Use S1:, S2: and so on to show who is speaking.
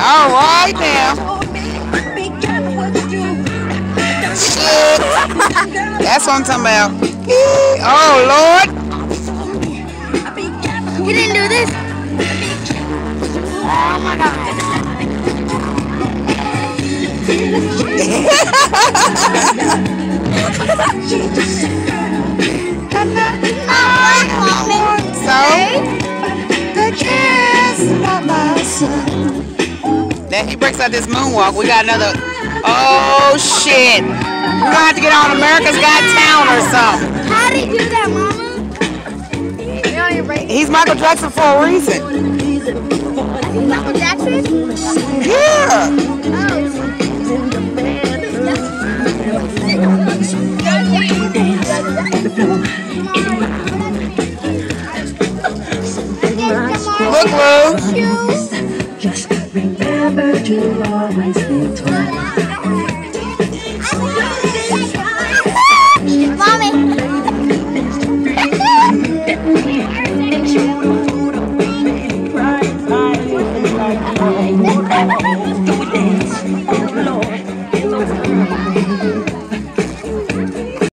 S1: All right now. Shit. That's what I'm talking about. Oh, Lord.
S2: He didn't do this. Oh my god.
S1: So, the kiss of my son. Then he breaks out this moonwalk. We got another. Oh shit! We're gonna have to get on America's Got Talent or something.
S2: How did he do that, Mama? You know your break.
S1: He's Michael Jackson for a reason.
S2: Michael Jackson?
S1: Yeah. Oh. Look, Lou.
S3: Just remember to always think twice.
S2: Mommy.